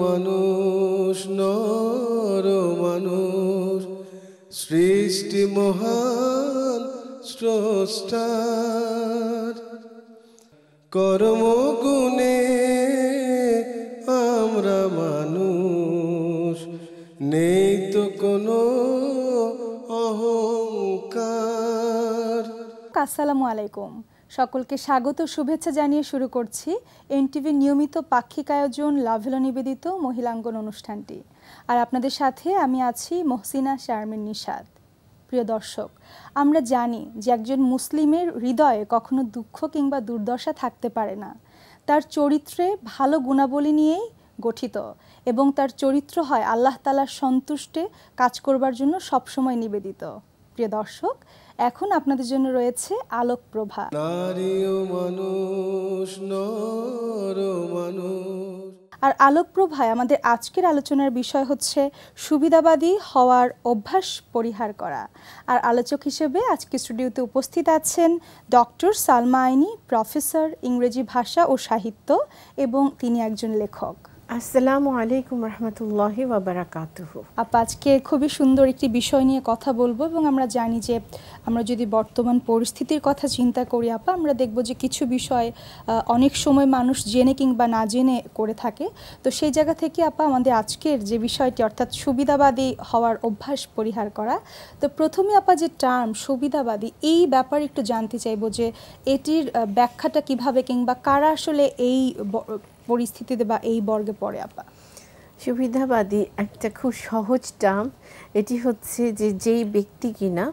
মানুষ, নর মানুষ, সৃষ্টি মহান স্রষ্টার। কর্মগুণে আমরা মানুষ, নেই তো কোনো অহংকার। আসসালামু আলাইকুম। সকলকে স্বাগত, শুভেচ্ছা জানিয়ে শুরু করছি এনটিভির নিয়মিত পাক্ষিক আয়োজন, লাভেল নিবেদিত মহিলাঙ্গন অনুষ্ঠানটি। আর আপনাদের সাথে আমি আছি মহসিনা শারমিন নিষাদ প্রিয় দর্শক, আমরা জানি যে একজন মুসলিমের হৃদয়ে কখনো দুঃখ কিংবা দুর্দশা থাকতে পারে না। তার চরিত্রে ভালো গুণাবলী নিয়েই গঠিত এবং তার চরিত্র হয় আল্লাহ তালার সন্তুষ্টে কাজ করবার জন্য সবসময় নিবেদিত। প্রিয় দর্শক এখন আপনাদের জন্য রয়েছে আলোক প্রভা নারী ও মানুষ নর মানুষ। আর আলোক প্রভায় আমাদের আজকের আলোচনার বিষয় হচ্ছে সুবিধাবাদী হওয়ার অভ্যাস পরিহার করা। আর আলোচক হিসেবে আজকে স্টুডিওতে উপস্থিত আছেন ডক্টর সালমা আইনি প্রফেসর ইংরেজি ভাষা ও সাহিত্য এবং তিনি একজন লেখক। আসসালামু আলাইকুম রহমতুল্লাহি ওয়াবারাকাতুহু আপা, আজকে খুবই সুন্দর একটি বিষয় নিয়ে কথা বলব এবং আমরা জানি যে আমরা যদি বর্তমান পরিস্থিতির কথা চিন্তা করি আপা, আমরা দেখব যে কিছু বিষয় অনেক সময় মানুষ জেনে কিংবা না জেনে করে থাকে। তো সেই জায়গা থেকে আপা, আমাদের আজকের যে বিষয়টি, অর্থাৎ সুবিধাবাদী হওয়ার অভ্যাস পরিহার করা। তো প্রথমে আপা, যে টার্ম সুবিধাবাদী, এই ব্যাপারে একটু জানতে চাইব যে এটির ব্যাখ্যাটা কীভাবে কিংবা কারা আসলে এই পরিস্থিতিতে বা এই বর্গে পড়ে আপা। সুবিধাবাদী একটা খুব সহজ টার্ম এটি হচ্ছে যে যেই ব্যক্তি কিনা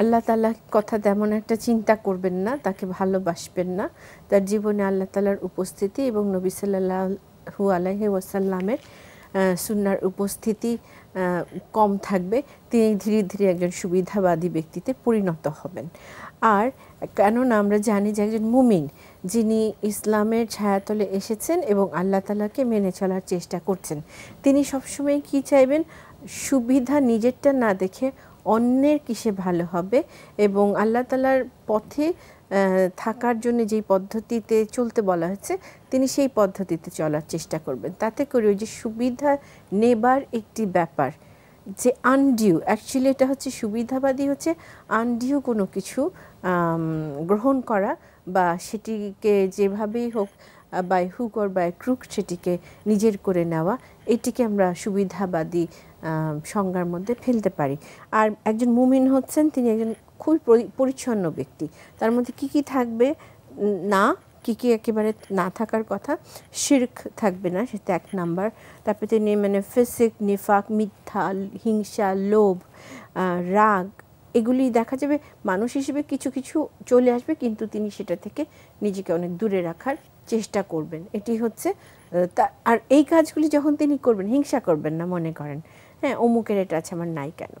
আল্লাহ তালা কথা তেমন একটা চিন্তা করবেন না, তাকে ভালোবাসবেন না। তার জীবনে আল্লাহ তালার উপস্থিতি এবং নবী সাল্লাহু আলাহি ওয়াসাল্লামের সুন্নার উপস্থিতি কম থাকবে। তিনি ধীরে ধীরে একজন সুবিধাবাদী ব্যক্তিতে পরিণত হবেন। আর কেননা আমরা জানি যে একজন মুমিন, যিনি ইসলামের ছায়াতলে এসেছেন এবং আল্লাহ তালাকে মেনে চলার চেষ্টা করছেন, তিনি সবসময় কি চাইবেন? সুবিধা নিজেরটা না দেখে অন্যের কিসে ভালো হবে? এবং আল্লাহ তালার পথে থাকার জন্য যেই পদ্ধতিতে চলতে বলা হচ্ছে, তিনি সেই পদ্ধতিতে চলার চেষ্টা করবেন। তাতে করে ওই যে সুবিধা নেবার একটি ব্যাপার, যে আনডিউ অ্যাকচুয়ালি এটা হচ্ছে সুবিধাবাদী হচ্ছে আনডিউ কোনো কিছু গ্রহণ করা বা সেটিকে যেভাবেই হোক বাই হুক বাই ক্রুক সেটিকে নিজের করে নেওয়া, এটিকে আমরা সুবিধাবাদী সংজ্ঞার মধ্যে ফেলতে পারি। আর একজন মুমিন হচ্ছেন, তিনি একজন খুবই পরি- পরিচ্ছন্ন ব্যক্তি। তার মধ্যে কি কি থাকবে? না, কি কি একেবারে না থাকার কথা, শির্ক থাকবে না, সেটা এক নাম্বার। তারপরে তিনি মানে ফিসিক নিফাক, মিথ্যা, হিংসা, লোভ রাগ, এগুলি দেখা যাবে মানুষ হিসেবে কিছু কিছু চলে আসবে, কিন্তু তিনি সেটা থেকে নিজেকে অনেক দূরে রাখার চেষ্টা করবেন। এটি হচ্ছে আর এই কাজগুলি যখন তিনি করবেন, হিংসা করবেন না, মনে করেন। হ্যাঁ অমুকের এটা আছে, আমার নাই কেন?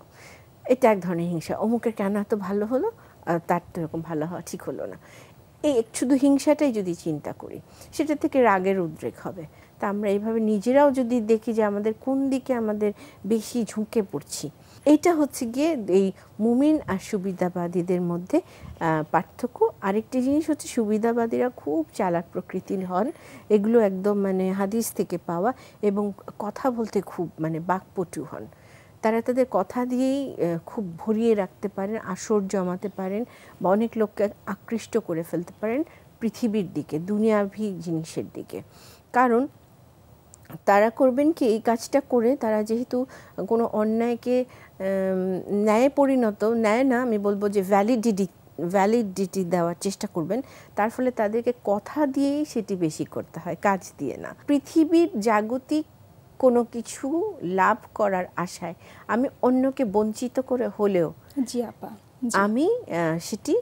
এটা এক ধরনের হিংসা। অমুকের কেন এত ভালো হলো? আর তার তো এরকম ভালো হওয়া ঠিক হলো না। এই শুধু হিংসাটাই যদি চিন্তা করি, সেটা থেকে রাগের উদ্রেক হবে। তা আমরা এইভাবে নিজেরাও যদি দেখি যে আমাদের কোন দিকে আমাদের বেশি ঝুঁকে পড়ছি এইটা হচ্ছে গিয়ে এই মুমিন আর সুবিধাবাদীদের মধ্যে পার্থক্য। আরেকটি জিনিস হচ্ছে সুবিধাবাদীরা খুব চালাক প্রকৃতির হন। এগুলো একদম মানে হাদিস থেকে পাওয়া এবং কথা বলতে খুব মানে বাকপটু হন। তারা তাদের কথা দিয়েই খুব ভরিয়ে রাখতে পারেন, আসর জমাতে পারেন বা অনেক লোককে আকৃষ্ট করে ফেলতে পারেন পৃথিবীর দিকে, দুনিয়াভি জিনিসের দিকে। কারণ তারা করবেন কি এই কাজটা করে তারা যেহেতু কোনো অন্যায়কে ন্যায় পরিণত ন্যায় না আমি বলব যে ভ্যালিডিটি ভ্যালিডিটি দেওয়ার চেষ্টা করবেন তার ফলে তাদেরকে কথা দিয়েই সেটি বেশি করতে হয় কাজ দিয়ে না। পৃথিবীর জাগতিক কোনো কিছু লাভ করার আশায় আমি অন্যকে বঞ্চিত করে হলেও জি আপা আমি সেটি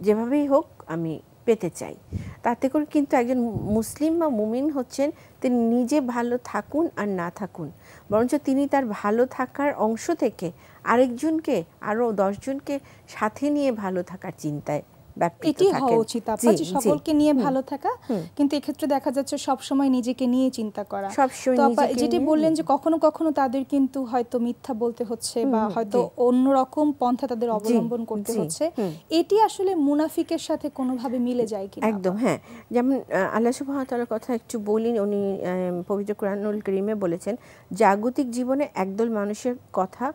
যেভাবেই হোক আমি পেতে চাই। তাতে করে কিন্তু একজন মুসলিম বা মুমিন হচ্ছেন, তিনি নিজে ভালো থাকুন আর না থাকুন। বরঞ্চ তিনি তার ভালো থাকার অংশ থেকে আরেকজনকে, আরও দশজনকে সাথে নিয়ে ভালো থাকার চিন্তায় এটি হওয়া। উচিত। আপা যে সকলকে নিয়ে ভালো থাকা কিন্তু এক্ষেত্রে দেখা যাচ্ছে সব সময় নিজেকে নিয়ে চিন্তা করা। তো আপা যেটি বললেন যে কখনো কখনো তাদের কিন্তু হয়তো মিথ্যা বলতে হচ্ছে বা হয়তো অন্য রকম পন্থা তাদের অবলম্বন করতে হচ্ছে। এটি আসলে মুনাফিকের সাথে কোনোভাবে মিলে যায় কি একদম হ্যাঁ। যেমন আল্লাহ সুবহানাহু তাআলার কথা একটু বলি উনি পবিত্র কোরআনুল করিমে বলেছেন জাগতিক জীবনে একদল মানুষের কথা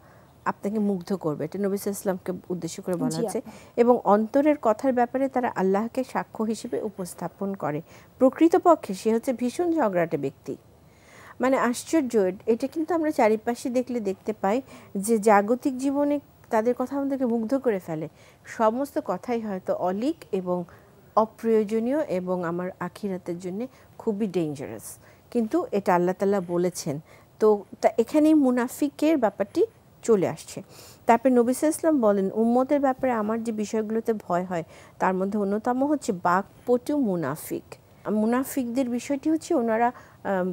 আপনাকে মুগ্ধ করবে। এটা নবী ইসলামকে উদ্দেশ্য করে বলা হচ্ছে। এবং অন্তরের কথার ব্যাপারে তারা আল্লাহকে সাক্ষ্য হিসেবে উপস্থাপন করে। প্রকৃতপক্ষে সে হচ্ছে ভীষণ ঝগড়াটে ব্যক্তি। মানে আশ্চর্য এটা কিন্তু আমরা চারিপাশে দেখলে দেখতে পাই যে জাগতিক জীবনে তাদের কথা আমাদেরকে মুগ্ধ করে ফেলে। সমস্ত কথাই হয়তো অলিক এবং অপ্রয়োজনীয় এবং আমার আখিরাতের জন্য খুবই ডেঞ্জারাস কিন্তু এটা আল্লাহ তাল্লাহ বলেছেন। তো তা এখানেই মুনাফিকের ব্যাপারটি চলে আসছে। তারপরে নবিসা ইসলাম বলেন উম্মতের ব্যাপারে আমার যে বিষয়গুলোতে ভয় হয় তার মধ্যে অন্যতম হচ্ছে বাকপটু মুনাফিক। মুনাফিকদের বিষয়টি হচ্ছে ওনারা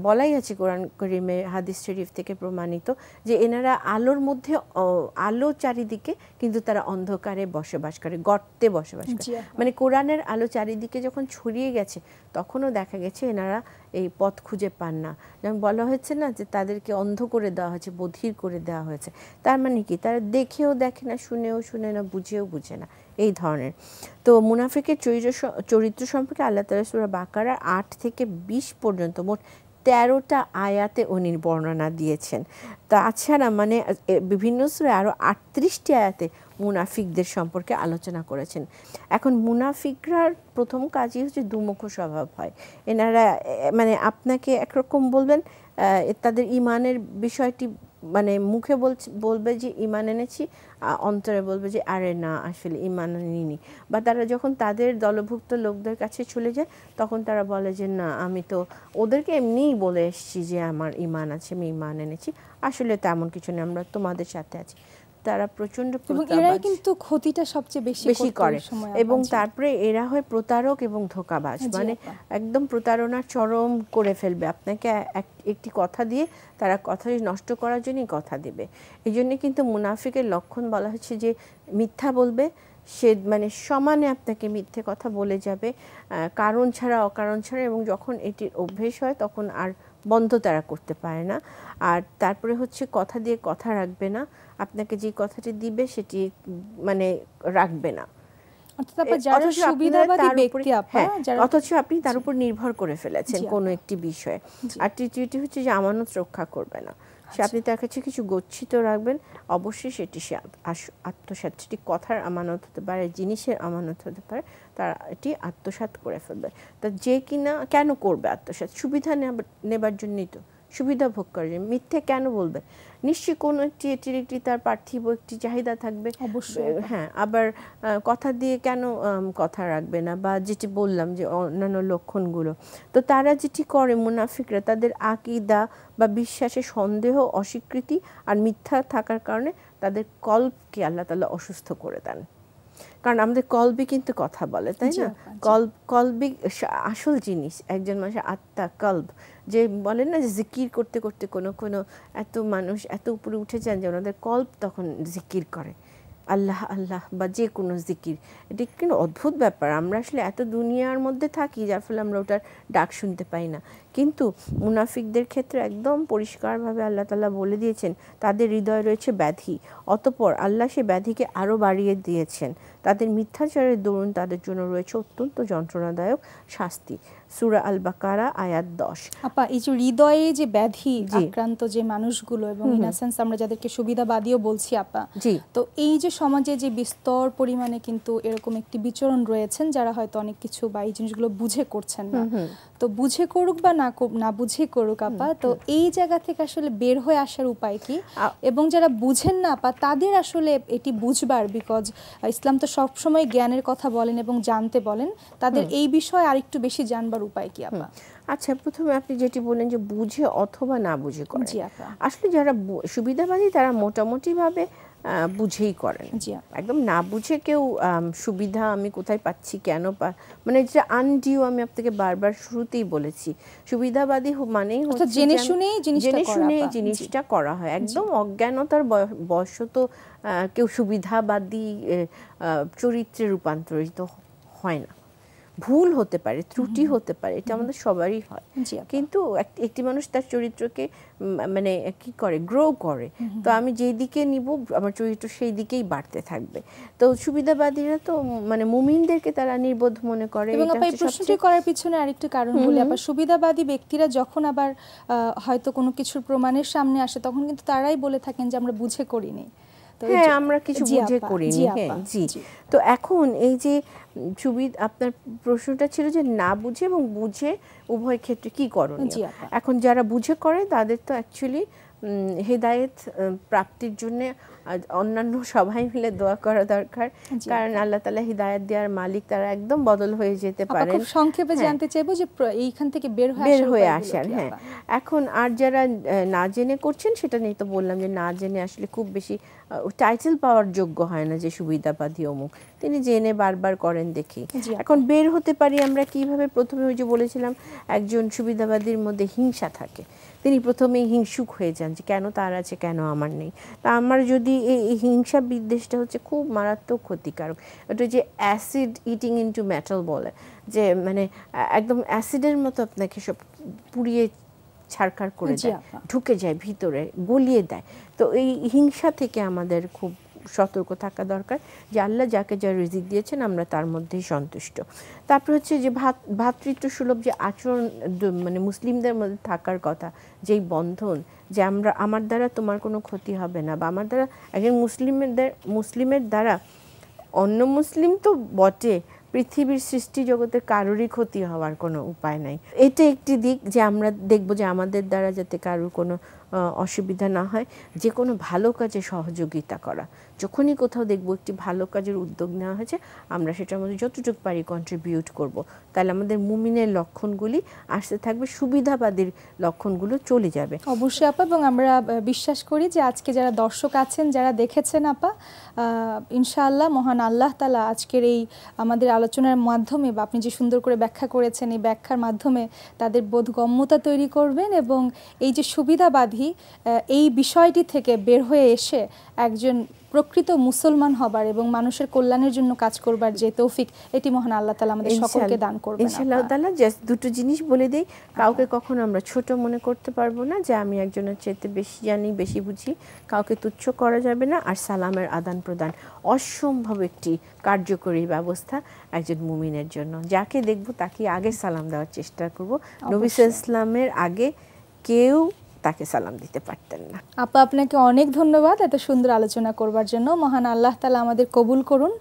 বলাই আছে কোরআন করিমে হাদিস শরীফ থেকে প্রমাণিত যে এনারা আলোর মধ্যে আলো চারিদিকে কিন্তু তারা অন্ধকারে বসবাস করে গর্তে বসবাস করে। মানে কোরআনের আলো চারিদিকে যখন ছড়িয়ে গেছে তখনও দেখা গেছে এনারা এই পথ খুঁজে পান না। যেমন বলা হয়েছে না যে তাদেরকে অন্ধ করে দেওয়া হয়েছে বধির করে দেওয়া হয়েছে। তার মানে কি? তারা দেখেও দেখে না শুনেও শুনে না বুঝেও বুঝে না। এই ধরনের। তো মুনাফিকের চরিত্র চরিত্র সম্পর্কে আল্লাহ তালা সুরা বাকারা আট থেকে বিশ পর্যন্ত মোট তেরোটা আয়াতে উনি বর্ণনা দিয়েছেন। তাছাড়া মানে এ, বিভিন্ন সুরায় আরও আটত্রিশটি আয়াতে মুনাফিকদের সম্পর্কে আলোচনা করেছেন। এখন মুনাফিকরার প্রথম কাজই হচ্ছে দুমুখ স্বভাব হয়। এনারা মানে আপনাকে একরকম বলবেন তাদের ইমানের বিষয়টি মানে মুখে বলছে, বলবে যে ইমান এনেছি অন্তরে বলবে যে আরে না, আসলে ইমান নিনি বা তারা যখন তাদের দলভুক্ত লোকদের কাছে চলে যায়, তখন তারা বলে যে না, আমি তো ওদেরকে এমনিই বলে এসেছি যে আমার ইমান আছে, আমি ইমান এনেছি, আসলে তেমন কিছু নেই, আমরা তোমাদের সাথে আছি। তারা প্রচণ্ড এরাই কিন্তু ক্ষতিটা সবচেয়ে বেশি বেশি করে। এবং তারপরে এরা হয় প্রতারক এবং ধোকাবাজ। মানে একদম প্রতারণার চরম করে ফেলবে। আপনাকে একটি কথা দিয়ে তারা কথা নষ্ট করার জন্যই কথা দেবে। এই জন্য কিন্তু মুনাফিকের লক্ষণ বলা হচ্ছে যে মিথ্যা বলবে সে মানে সমানে আপনাকে মিথ্যে কথা বলে যাবে কারণ ছাড়া অকারণ ছাড়া এবং যখন এটির অভ্যেস হয় তখন আর বন্ধ তারা করতে পারে না। আর তারপরে হচ্ছে কথা দিয়ে কথা রাখবে না। আপনাকে যে কথাটি দিবে সেটি মানে রাখবে না। অথচ হ্যাঁ, অথচ আপনি তার উপর নির্ভর করে ফেলেছেন কোনো একটি বিষয়ে। আর তৃতীয়টি হচ্ছে যে আমানত রক্ষা করবে না। আপনি তার কাছে কিছু গচ্ছিত রাখবেন, অবশ্যই সেটি সে আত্মসাত সেটি কথার আমানত হতে পারে, জিনিসের আমানত হতে পারে, তার এটি আত্মসাত করে ফেলবে। তা যে কিনা কেন করবে আত্মসাত সুবিধা নেবার জন্যই তো। সুবিধা ভোগ করে মিথ্যে কেন বলবে? নিশ্চয়ই কোনো একটি এটির একটি তার পার্থিব একটি চাহিদা থাকবে। অবশ্যই। হ্যাঁ আবার কথা দিয়ে কেন কথা রাখবে না? বা যেটি বললাম যে অন্যান্য লক্ষণগুলো। তো তারা যেটি করে মুনাফিকরা তাদের আকিদা বা বিশ্বাসে সন্দেহ অস্বীকৃতি আর মিথ্যা থাকার কারণে তাদের কল্পকে আল্লাহ তালা অসুস্থ করে দেন। কারণ আমাদের কলবি কিন্তু কথা বলে তাই না? কল কলবি আসল জিনিস একজন মানুষের আত্মা কল্ব যে বলেন না যে জিকির করতে করতে কোনো কোনো এত মানুষ এত উপরে উঠে যান যে ওনাদের কল্প তখন জিকির করে। আল্লাহ আল্লাহ বা যে কোনো জিকির। এটি কিন্তু অদ্ভুত ব্যাপার। আমরা আসলে এত দুনিয়ার মধ্যে থাকি যার ফলে আমরা ওটার ডাক শুনতে পাই না। কিন্তু মুনাফিকদের ক্ষেত্রে একদম পরিষ্কারভাবে আল্লাহ তালা বলে দিয়েছেন, তাদের হৃদয় রয়েছে ব্যাধি। অতপর আল্লাহ সে ব্যাধিকে আরও বাড়িয়ে দিয়েছেন। তাদের মিথ্যাচারের দরুন তাদের জন্য রয়েছে অত্যন্ত যন্ত্রণাদায়ক শাস্তি। সুরা আল বাকারা আয়াত দশ। আপা এই যে হৃদয়ে যে ব্যাধি। আক্রান্ত যে মানুষগুলো এবং ইনাসেন্স আমরা যাদেরকে সুবিধাবাদীও বলছি আপা জি। তো এই যে সমাজে যে বিস্তর পরিমাণে কিন্তু এরকম একটি বিচরণ রয়েছেন যারা হয়তো অনেক কিছু বা এই জিনিসগুলো বুঝে করছেন না। তো বুঝে করুক বা না না বুঝে করুক আপা তো এই জায়গা থেকে আসলে বের হয়ে আসার উপায় কি? এবং যারা বুঝেন না আপা তাদের আসলে এটি বুঝবার বিকজ ইসলাম তো সবসময় জ্ঞানের কথা বলেন এবং জানতে বলেন তাদের এই বিষয়ে আরেকটু বেশি জানবার উপায় কি আপা? আচ্ছা প্রথমে আপনি যেটি বললেন যে বুঝে অথবা না বুঝে করে আসলে যারা সুবিধাবাদী তারা মোটামুটিভাবে বুঝেই করেন। একদম না বুঝে কেউ সুবিধা আমি কোথায় পাচ্ছি কেন মানে যেটা আনডিউ আমি আপনাকে বারবার শুরুতেই বলেছি। সুবিধাবাদী মানেই হচ্ছে জেনে শুনেই জেনে শুনে জিনিসটা করা হয়। একদম অজ্ঞানতার বশত আহ, কেউ সুবিধাবাদী চরিত্রে রূপান্তরিত হয় না। ভুল হতে পারে ত্রুটি হতে পারে এটা আমাদের সবারই হয়। কিন্তু একটি মানুষ তার চরিত্রকে মানে কি করে গ্রো করে। তো আমি যেই দিকে নিব আমার চরিত্র সেই দিকেই বাড়তে থাকবে। তো সুবিধাবাদীরা তো মানে মুমিনদেরকে তারা নির্বোধ মনে করে এবং এই প্রশ্নটি করার পিছনে আরেকটি কারণ বলি আবার সুবিধাবাদী ব্যক্তিরা যখন আবার হয়তো কোনো কিছুর প্রমাণের সামনে আসে তখন কিন্তু তারাই বলে থাকেন যে আমরা বুঝে করিনি। হ্যাঁ আমরা কিছু বুঝে করিনি জি হ্যাঁ জি। তো এখন এই যে সুবিধ আপনার প্রশ্নটা ছিল যে না বুঝে এবং বুঝে উভয় ক্ষেত্রে কি করণীয়? এখন যারা বুঝে করে তাদের তো অ্যাকচুয়ালি হেদায়েত প্রাপ্তির জন্য অন্যান্য সবাই মিলে দোয়া করা দরকার। কারণ আল্লাহ তালা হিদায়ত দেওয়ার মালিক তারা একদম বদল হয়ে যেতে খুব সংক্ষেপে হ্যাঁ। জানতে চাইব যে এইখান থেকে বের বের হয়ে আসার হ্যাঁ। এখন আর যারা না জেনে করছেন সেটা নিয়ে তো বললাম যে না জেনে আসলে খুব বেশি টাইটেল পাওয়ার যোগ্য হয় না যে সুবিধাবাদী অমুক। তিনি জেনে বারবার করেন দেখি। এখন বের হতে পারি আমরা কীভাবে? প্রথমে ওই যে বলেছিলাম একজন সুবিধাবাদীর মধ্যে হিংসা থাকে। তিনি প্রথমেই হিংসুক হয়ে যান যে কেন তার আছে কেন আমার নেই। তা আমার যদি এই হিংসা বিদ্বেষটা হচ্ছে খুব মারাত্মক ক্ষতিকারক। ওটা যে অ্যাসিড ইটিং ইনটু মেটাল বলে যে মানে একদম অ্যাসিডের মতো আপনাকে সব পুড়িয়ে ছাড়খাড় করে যায় দেয় ঢুকে যায় ভিতরে গলিয়ে দেয়। তো এই হিংসা থেকে আমাদের খুব সতর্ক থাকা দরকার যে আল্লাহ যাকে যা রিজিক দিয়েছেন আমরা তার মধ্যেই সন্তুষ্ট। তারপর হচ্ছে যে ভাত ভাতৃত্ব সুলভ যে আচরণ মানে মুসলিমদের মধ্যে থাকার কথা, যেই বন্ধন, যে আমরা, আমার দ্বারা তোমার কোনো ক্ষতি হবে না বা আমার দ্বারা একজন মুসলিমের মুসলিমের দ্বারা অন্য মুসলিম তো বটে, পৃথিবীর সৃষ্টি জগতের কারোরই ক্ষতি হওয়ার কোনো উপায় নাই। এটা একটি দিক যে আমরা দেখব যে আমাদের দ্বারা যাতে কারোর কোনো অসুবিধা না হয়, যে কোনো ভালো কাজে সহযোগিতা করা। যখনই কোথাও দেখব একটি ভালো কাজের উদ্যোগ নেওয়া হয়েছে, আমরা সেটার মধ্যে যতটুকু পারি কন্ট্রিবিউট করব। তাহলে আমাদের মুমিনের লক্ষণগুলি আসতে থাকবে, সুবিধাবাদীর লক্ষণগুলো চলে যাবে। অবশ্যই আপা, এবং আমরা বিশ্বাস করি যে আজকে যারা দর্শক আছেন, যারা দেখেছেন আপা ইনশাআল্লাহ, মহান আল্লাহ তালা আজকের এই আমাদের আলোচনার মাধ্যমে বা আপনি যে সুন্দর করে ব্যাখ্যা করেছেন, এই ব্যাখ্যার মাধ্যমে তাদের বোধগম্যতা তৈরি করবেন এবং এই যে সুবিধাবাদী এই বিষয়টি থেকে বের হয়ে এসে একজন প্রকৃত মুসলমান হবার এবং মানুষের কল্যাণের জন্য কাজ করবার যে তৌফিক এটি মহান আল্লাহ তালা আমাদের সকলকে দান করবেন ইনশাআল্লাহ। জাস্ট দুটো জিনিস বলে দেই। কাউকে কখনো আমরা ছোট মনে করতে পারব না যে আমি একজনের চেয়ে বেশি জানি বেশি বুঝি। কাউকে তুচ্ছ করা যাবে না আর সালামের আদান প্রদান। অসম্ভব একটি কার্যকরী ব্যবস্থা একজন মুমিনের জন্য। যাকে দেখব তাকে আগে সালাম দেওয়ার চেষ্টা করব। নবী ইসলামের আগে কেউ তাকে সালাম দিতে পারতেন না। আপা আপনাকে অনেক ধন্যবাদ এত সুন্দর আলোচনা করবার জন্য। মহান আল্লাহ তালা আমাদের কবুল করুন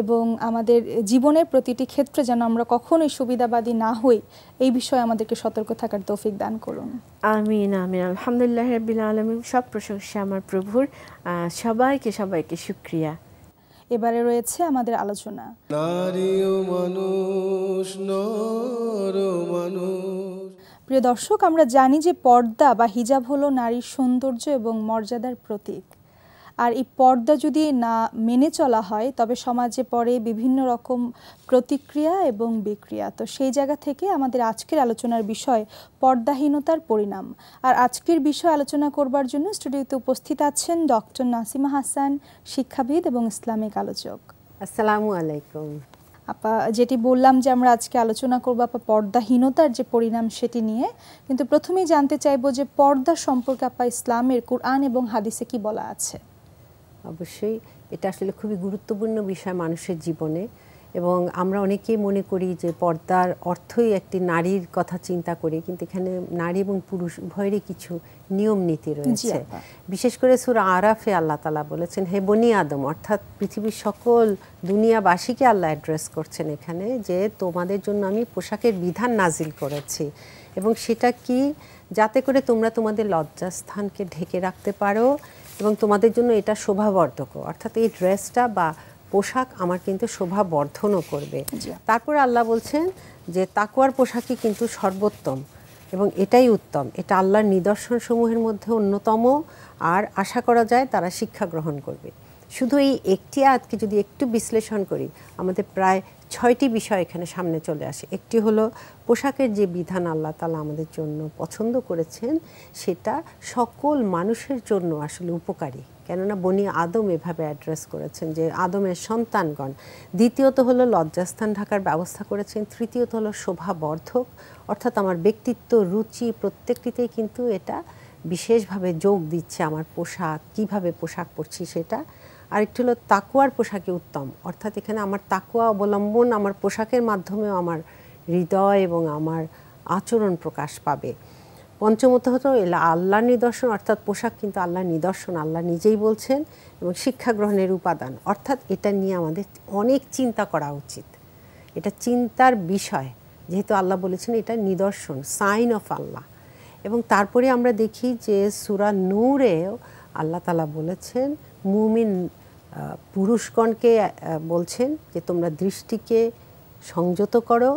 এবং আমাদের জীবনের প্রতিটি ক্ষেত্রে যেন আমরা কখনোই সুবিধাবাদী না হই এই বিষয়ে আমাদেরকে সতর্ক থাকার তৌফিক দান করুন। আমিন আমিন। আলহামদুলিল্লাহ রবিল আলমিন। সব প্রশংসা আমার প্রভুর। সবাইকে সবাইকে শুক্রিয়া। এবারে রয়েছে আমাদের আলোচনা। নারী ও মানুষ নর মানুষ। প্রিয় দর্শক, আমরা জানি যে পর্দা বা হিজাব হলো নারীর সৌন্দর্য এবং মর্যাদার প্রতীক। আর এই পর্দা যদি না মেনে চলা হয়, তবে সমাজে পড়ে বিভিন্ন রকম প্রতিক্রিয়া এবং বিক্রিয়া। তো সেই জায়গা থেকে আমাদের আজকের আলোচনার বিষয় পর্দাহীনতার পরিণাম। আর আজকের বিষয় আলোচনা করবার জন্য স্টুডিওতে উপস্থিত আছেন ডক্টর নাসিমা হাসান, শিক্ষাবিদ এবং ইসলামিক আলোচক। আসসালামু আলাইকুম। আপা, যেটি বললাম যে আমরা আজকে আলোচনা করব আপা পর্দাহীনতার যে পরিণাম সেটি নিয়ে। কিন্তু প্রথমেই জানতে চাইব যে পর্দা সম্পর্কে আপা ইসলামের কুরআন এবং হাদিসে কি বলা আছে? অবশ্যই। এটা আসলে খুবই গুরুত্বপূর্ণ বিষয় মানুষের জীবনে। এবং আমরা অনেকেই মনে করি যে পর্দার অর্থই একটি নারীর কথা চিন্তা করি কিন্তু এখানে নারী এবং পুরুষ উভয়েরই কিছু নিয়ম নীতি রয়েছে। বিশেষ করে সুরা আরাফে আল্লাহ তালা বলেছেন হে বনি আদম অর্থাৎ পৃথিবীর সকল দুনিয়াবাসীকে আল্লাহ অ্যাড্রেস করছেন এখানে যে তোমাদের জন্য আমি পোশাকের বিধান নাজিল করেছি এবং সেটা কি? যাতে করে তোমরা তোমাদের লজ্জাস্থানকে ঢেকে রাখতে পারো এবং তোমাদের জন্য এটা শোভাবর্ধক অর্থাৎ এই ড্রেসটা বা পোশাক আমার কিন্তু শোভা বর্ধনও করবে। তারপর আল্লাহ বলছেন যে তাকুয়ার পোশাকই কিন্তু সর্বোত্তম এবং এটাই উত্তম। এটা আল্লাহর নিদর্শন সমূহের মধ্যে অন্যতম আর আশা করা যায় তারা শিক্ষা গ্রহণ করবে। শুধু এই একটি আয়াতকে যদি একটু বিশ্লেষণ করি আমাদের প্রায় ছয়টি বিষয় এখানে সামনে চলে আসে। একটি হলো পোশাকের যে বিধান আল্লাহ তালা আমাদের জন্য পছন্দ করেছেন সেটা সকল মানুষের জন্য আসলে উপকারী। কেননা বনি আদম এভাবে অ্যাড্রেস করেছেন যে আদমের সন্তানগণ। দ্বিতীয়ত হলো লজ্জাস্থান ঢাকার ব্যবস্থা করেছেন। তৃতীয়ত হলো শোভাবর্ধক। অর্থাৎ আমার ব্যক্তিত্ব, রুচি প্রত্যেকটিতেই কিন্তু এটা বিশেষভাবে যোগ দিচ্ছে আমার পোশাক, কীভাবে পোশাক পরছি সেটা। আরেকটি হলো তাকুয়ার পোশাকে উত্তম। অর্থাৎ এখানে আমার তাকুয়া অবলম্বন আমার পোশাকের মাধ্যমেও আমার হৃদয় এবং আমার আচরণ প্রকাশ পাবে। পঞ্চমত হতো এলা আল্লাহর নিদর্শন, অর্থাৎ পোশাক কিন্তু আল্লাহর নিদর্শন, আল্লাহ নিজেই বলছেন এবং শিক্ষা গ্রহণের উপাদান। অর্থাৎ এটা নিয়ে আমাদের অনেক চিন্তা করা উচিত। এটা চিন্তার বিষয়, যেহেতু আল্লাহ বলেছেন এটা নিদর্শন সাইন অফ আল্লাহ। এবং তারপরে আমরা দেখি যে সুরা নূরেও আল্লাহ তালা বলেছেন, মুমিন পুরুষগণকে বলছেন যে তোমরা দৃষ্টিকে সংযত করো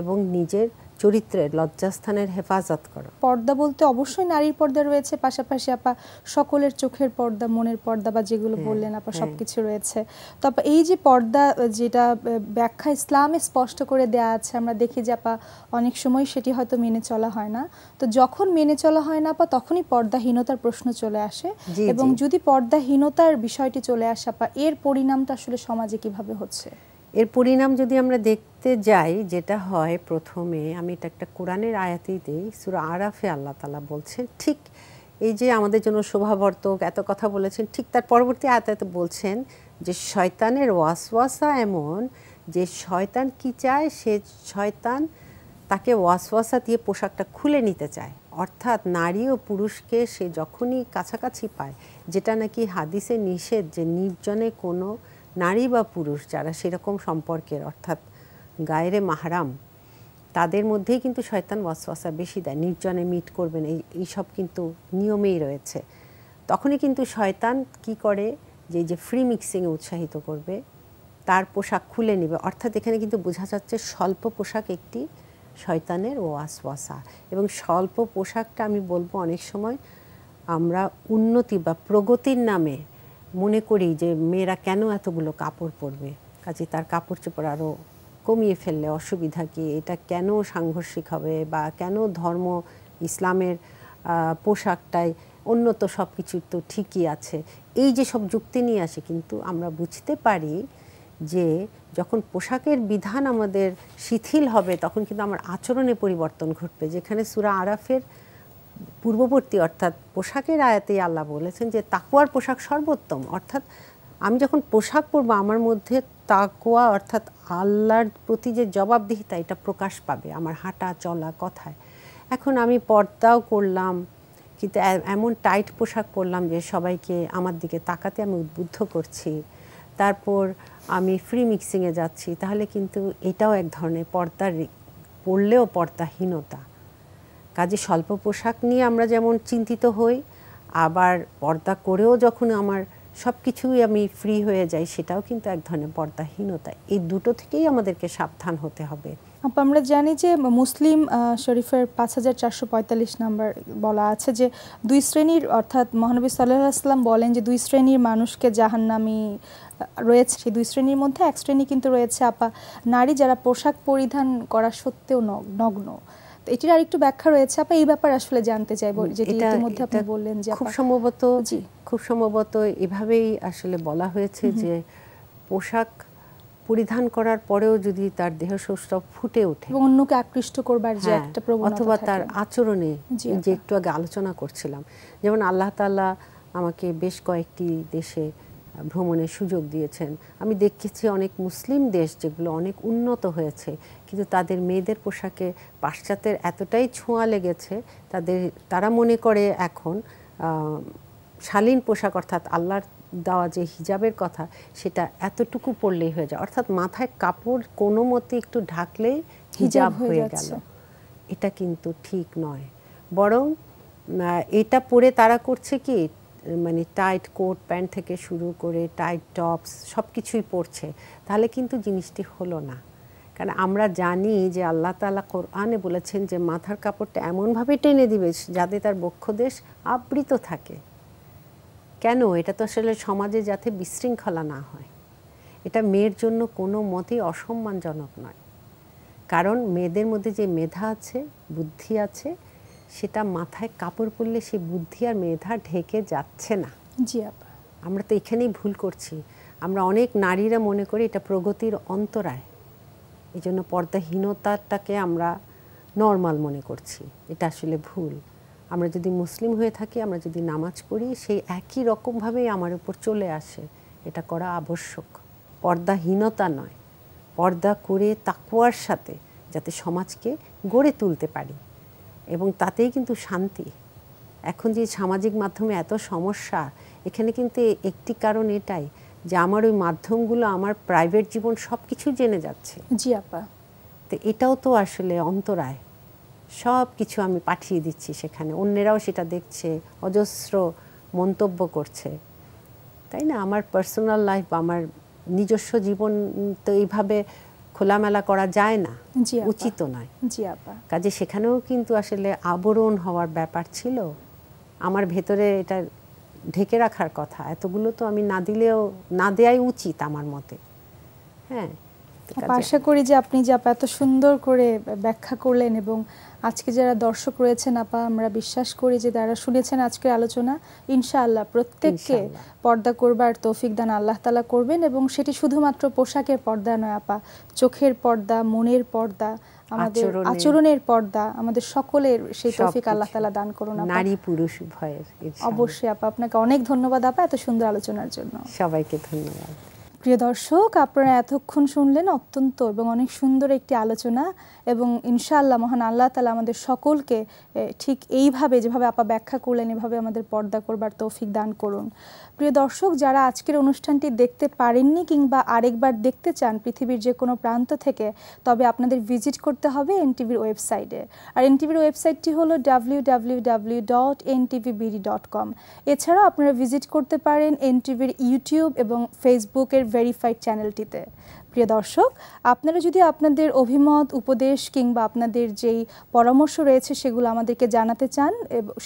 এবং নিজের চরিত্রের লজ্জাস্থানের হেফাজত করো। পর্দা বলতে অবশ্যই নারীর পর্দা রয়েছে পাশাপাশি আপা সকলের চোখের পর্দা মনের পর্দা বা যেগুলো হ্যাঁ, বললেন আপা হ্যাঁ। সবকিছু রয়েছে। তো আপা এই যে পর্দা যেটা ব্যাখ্যা ইসলামে স্পষ্ট করে দেয়া আছে আমরা দেখি যে আপা অনেক সময় সেটি হয়তো মেনে চলা হয় না। তো যখন মেনে চলা হয় না আপা তখনই পর্দাহীনতার প্রশ্ন চলে আসে এবং যদি পর্দাহীনতার বিষয়টি চলে আসে আপা এর পরিণামটা আসলে সমাজে কীভাবে হচ্ছে? এর পরিণাম যদি আমরা দেখতে যাই, যেটা হয় প্রথমে, আমি এটা একটা কোরআনের আয়াতেই দিই, সুরা আরাফে আল্লাহ তালা বলছেন ঠিক এই যে আমাদের জন্য শোভাবর্তক, এত কথা বলেছেন, ঠিক তার পরবর্তী আয়াতে বলছেন যে শয়তানের ওয়াসওয়াসা এমন যে শয়তান কি চায়? সে শয়তান তাকে ওয়াসওয়াসা দিয়ে পোশাকটা খুলে নিতে চায়। অর্থাৎ নারী ও পুরুষকে সে যখনই কাছাকাছি পায়, যেটা নাকি হাদিসে নিষেধ যে নির্জনে কোনো নারী বা পুরুষ যারা সেরকম সম্পর্কের, অর্থাৎ গায়েরে মাহারাম, তাদের মধ্যেই কিন্তু শয়তান ওয়াসওয়াসা বেশি দেয়। নির্জনে মিট করবেন, এই এইসব কিন্তু নিয়মেই রয়েছে। তখনই কিন্তু শয়তান কি করে? যে যে ফ্রি মিক্সিংয়ে উৎসাহিত করবে, তার পোশাক খুলে নেবে। অর্থাৎ এখানে কিন্তু বোঝা যাচ্ছে স্বল্প পোশাক একটি শয়তানের ওয়াসওয়াসা। এবং স্বল্প পোশাকটা আমি বলব অনেক সময় আমরা উন্নতি বা প্রগতির নামে মনে করি যে মেয়েরা কেন এতগুলো কাপড় পরবে? কাজে তার কাপড় চোপড় আরও কমিয়ে ফেললে অসুবিধা কি? এটা কেন সাংঘর্ষিক হবে? বা কেন ধর্ম, ইসলামের পোশাকটাই উন্নত সব কিছু তো ঠিকই আছে? এই যে সব যুক্তি নিয়ে আসে, কিন্তু আমরা বুঝতে পারি যে যখন পোশাকের বিধান আমাদের শিথিল হবে, তখন কিন্তু আমার আচরণে পরিবর্তন ঘটবে। যেখানে সুরা আরাফের পূর্ববর্তী অর্থাৎ পোশাকের আয়াতেই আল্লাহ বলেছেন যে তাকুয়ার পোশাক সর্বোত্তম। অর্থাৎ আমি যখন পোশাক পরবো, আমার মধ্যে তাকুয়া অর্থাৎ আল্লাহর প্রতি যে জবাবদিহিতা, এটা প্রকাশ পাবে আমার হাঁটা চলা কথায়। এখন আমি পর্দাও করলাম, কিন্তু এমন টাইট পোশাক পরলাম যে সবাইকে আমার দিকে তাকাতে আমি উদ্বুদ্ধ করছি। তারপর আমি ফ্রি মিক্সিংয়ে যাচ্ছি, তাহলে কিন্তু এটাও এক ধরনের পর্দার পড়লেও পর্দাহীনতা। কাজে স্বল্প পোশাক নিয়ে আমরা যেমন চিন্তিত হই, আবার পর্দা করেও যখন আমার সব কিছুই আমি ফ্রি হয়ে যাই, সেটাও কিন্তু এক ধরনের পর্দাহীনতা। এই দুটো থেকেই আমাদেরকে সাবধান হতে হবে। আপা, আমরা জানি যে মুসলিম শরীফের পাঁচ হাজার চারশো পঁয়তাল্লিশ নাম্বার বলা আছে যে দুই শ্রেণির, অর্থাৎ মহানবী সাল্লাহ আসলাম বলেন যে দুই শ্রেণির মানুষকে জাহান্নামি রয়েছে। সেই দুই শ্রেণির মধ্যে এক শ্রেণি কিন্তু রয়েছে। আপা, নারী যারা পোশাক পরিধান করা সত্ত্বেও নগ্ন। তো এটির আরেকটু ব্যাখ্যা রয়েছে। আপা এই ব্যাপারে আসলে জানতে চাইব যেটি ইতিমধ্যে আপনি বললেন যে খুব সম্ভবত জি। খুব সম্ভবত এভাবেই আসলে বলা হয়েছে যে পোশাক পরিধান করার পরেও যদি তার দেহ সৌষ্ঠব ফুটে ওঠে এবং অন্যকে আকৃষ্ট করবার যে হ্যাঁ, একটা প্রবণতা অথবা তার আচরণে যে একটু আগে আলোচনা করছিলাম। যেমন আল্লাহ তাআলা আমাকে বেশ কয়েকটি দেশে ভ্রমণের সুযোগ দিয়েছেন। আমি দেখেছি অনেক মুসলিম দেশ যেগুলো অনেক উন্নত হয়েছে কিন্তু তাদের মেয়েদের পোশাকে পাশ্চাত্যের এতটাই ছোঁয়া লেগেছে তাদের তারা মনে করে এখন শালীন পোশাক অর্থাৎ আল্লাহর দেওয়া যে হিজাবের কথা সেটা এতটুকু পরলেই হয়ে যায়। অর্থাৎ মাথায় কাপড় কোনো মতে একটু ঢাকলেই হিজাব হয়ে গেল। এটা কিন্তু ঠিক নয়। বরং এটা পরে তারা করছে কি? মানে টাইট কোট প্যান্ট থেকে শুরু করে টাইট টপস সব কিছুই পরছে, তাহলে কিন্তু জিনিসটি হলো না। কারণ আমরা জানি যে আল্লাহ তাআলা কোরআনে বলেছেন যে মাথার কাপড়টা এমনভাবে টেনে দিবে যাতে তার বক্ষদেশ আবৃত থাকে। কেন? এটা তো আসলে সমাজে যাতে বিশৃঙ্খলা না হয়। এটা মেয়ের জন্য কোনো মতেই অসম্মানজনক নয়। কারণ মেয়েদের মধ্যে যে মেধা আছে, বুদ্ধি আছে সেটা মাথায় কাপড় পরলে সেই বুদ্ধি আর মেধা ঢেকে যাচ্ছে না। জি আপা। আমরা তো এখানেই ভুল করছি। আমরা অনেক নারীরা মনে করি এটা প্রগতির অন্তরায়। এই জন্য পর্দাহীনতাটাকে আমরা নর্মাল মনে করছি। এটা আসলে ভুল। আমরা যদি মুসলিম হয়ে থাকি আমরা যদি নামাজ পড়ি সেই একই রকমভাবেই আমার উপর চলে আসে। এটা করা আবশ্যক। পর্দাহীনতা নয়। পর্দা করে তাকুয়ার সাথে যাতে সমাজকে গড়ে তুলতে পারি। এবং তাতেই কিন্তু শান্তি। এখন যে সামাজিক মাধ্যমে এত সমস্যা এখানে কিন্তু একটি কারণ এটাই যে আমার ওই মাধ্যমগুলো আমার প্রাইভেট জীবন সব কিছু জেনে যাচ্ছে। জি আপা। তো এটাও তো আসলে অন্তরায়। সব কিছু আমি পাঠিয়ে দিচ্ছি সেখানে। অন্যেরাও সেটা দেখছে অজস্র মন্তব্য করছে। তাই না? আমার পার্সোনাল লাইফ আমার নিজস্ব জীবন তো এইভাবে খোলামেলা করা যায় না। উচিত নয়। জি আপা। কাজে সেখানেও কিন্তু আসলে আবরণ হওয়ার ব্যাপার ছিল। আমার ভেতরে এটা ঢেকে রাখার কথা এতগুলো তো আমি না দিলেও না দেয়াই উচিত আমার মতে। হ্যাঁ? কাজে- আশা করি যে আপনি যে আপা এত সুন্দর করে ব্যাখ্যা করলেন এবং আজকে যারা দর্শক রয়েছেন আপা আমরা বিশ্বাস করি যে যারা শুনেছেন আজকের আলোচনা ইনশাআল্লাহ প্রত্যেককে পর্দা করবার তৌফিক দান আল্লাহ তালা করবেন এবং সেটি শুধুমাত্র পোশাকের পর্দা নয় আপা চোখের পর্দা মনের পর্দা আমাদের আচরণের- পর্দা আমাদের সকলের সেই তৌফিক আল্লাহ তালা দান করুন। নারী পুরুষ উভয়ের অবশ্যই আপা আপনাকে অনেক ধন্যবাদ আপা এত সুন্দর আলোচনার জন্য। সবাইকে ধন্যবাদ। প্রিয় দর্শক আপনারা এতক্ষণ শুনলেন অত্যন্ত এবং অনেক সুন্দর একটি আলোচনা এবং ইনশাআল্লাহ মহান আল্লাহ তালা আমাদের সকলকে ঠিক এইভাবে যেভাবে আপা ব্যাখ্যা করলেন, এভাবে আমাদের পর্দা করবার তৌফিক দান করুন। প্রিয় দর্শক, যারা আজকের অনুষ্ঠানটি দেখতে পারেননি কিংবা আরেকবার দেখতে চান পৃথিবীর যে কোনো প্রান্ত থেকে, তবে আপনাদের ভিজিট করতে হবে এনটিভির ওয়েবসাইটে। আর এনটিভির ওয়েবসাইটটি হলো W W W dot ntvbd dot com. এছাড়াও আপনারা ভিজিট করতে পারেন এনটিভির ইউটিউব এবং ফেসবুকের ভেরিফাইড চ্যানেলটিতে। প্রিয় দর্শক, আপনারা যদি আপনাদের অভিমত, উপদেশ কিংবা আপনাদের যেই পরামর্শ রয়েছে সেগুলো আমাদেরকে জানাতে চান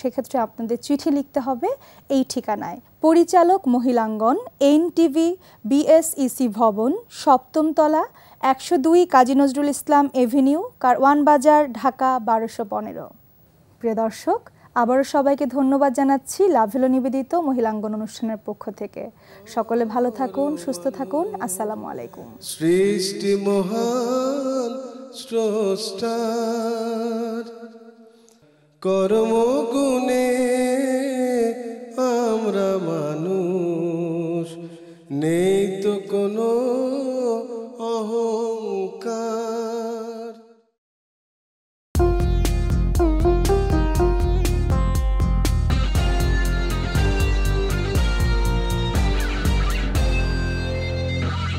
সেক্ষেত্রে আপনাদের চিঠি লিখতে হবে এই ঠিকানায়। পরিচালক মহিলাঙ্গন, এনটিভি, বিএসইসি ভবন, সপ্তমতলা, একশো দুই কাজী নজরুল ইসলাম এভিনিউ কারওয়ান বাজার ঢাকা বারোশো পনেরো। প্রিয় দর্শক আবারও সবাইকে ধন্যবাদ জানাচ্ছি। লাভেলো নিবেদিত মহিলাঙ্গন অনুষ্ঠানের পক্ষ থেকে। সকলে ভালো থাকুন, সুস্থ থাকুন। আসসালামু আলাইকুম। সৃষ্টি মহান স্রষ্টার। কর্মগুণে আমরা মানুষ। নেই তো কোনো